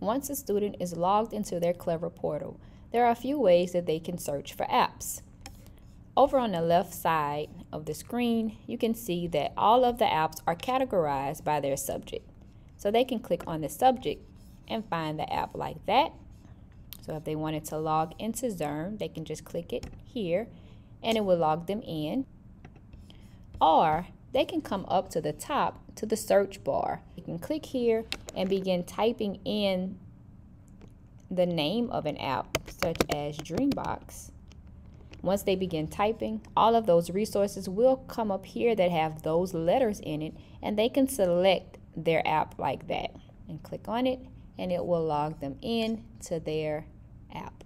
once a student is logged into their Clever portal, there are a few ways that they can search for apps. Over on the left side of the screen, you can see that all of the apps are categorized by their subject. So they can click on the subject and find the app like that. So if they wanted to log into Zearn, they can just click it here and it will log them in. Or they can come up to the top to the search bar. You can click here and begin typing in the name of an app such as DreamBox once they begin typing, all of those resources will come up here that have those letters in it, and they can select their app like that and click on it, and it will log them in to their app.